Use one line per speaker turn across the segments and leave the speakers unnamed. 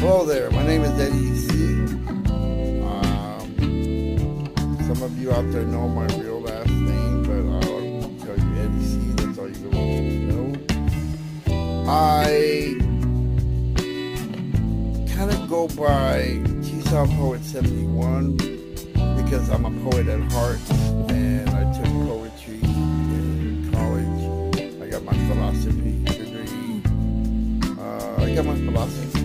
Hello there, my name is Eddie C. Um, some of you out there know my real last name, but I'll tell you Eddie C. That's all you really need to know. I kind of go by Tucson Poet 71 because I'm a poet at heart and I took poetry in college. I got my philosophy degree. Uh, I got my philosophy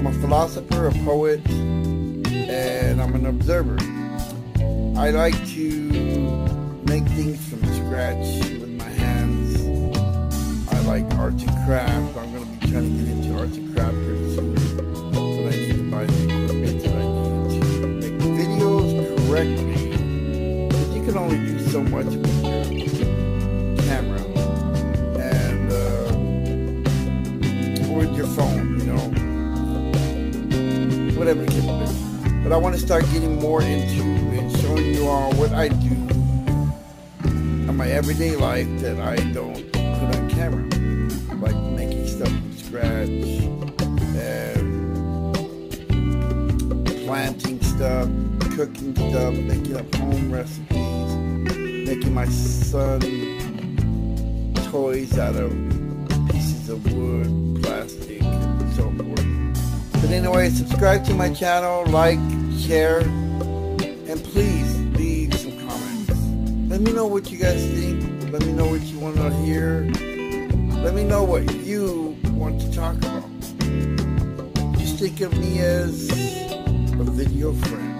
I'm a philosopher, a poet, and I'm an observer. I like to make things from scratch with my hands. I like arts and crafts. I'm going to be trying to get into arts and crafts pretty soon. But I need to buy the equipment that I need to make videos correctly. But you can only do so much with your camera whatever be. But I want to start getting more into and showing you all what I do in my everyday life that I don't put on camera, like making stuff from scratch planting stuff, cooking stuff, making up home recipes, making my son toys out of anyway, subscribe to my channel, like, share, and please leave some comments. Let me know what you guys think. Let me know what you want to hear. Let me know what you want to talk about. Just think of me as a video friend.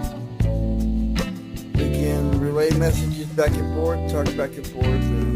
We can relay messages back and forth, talk back and forth, and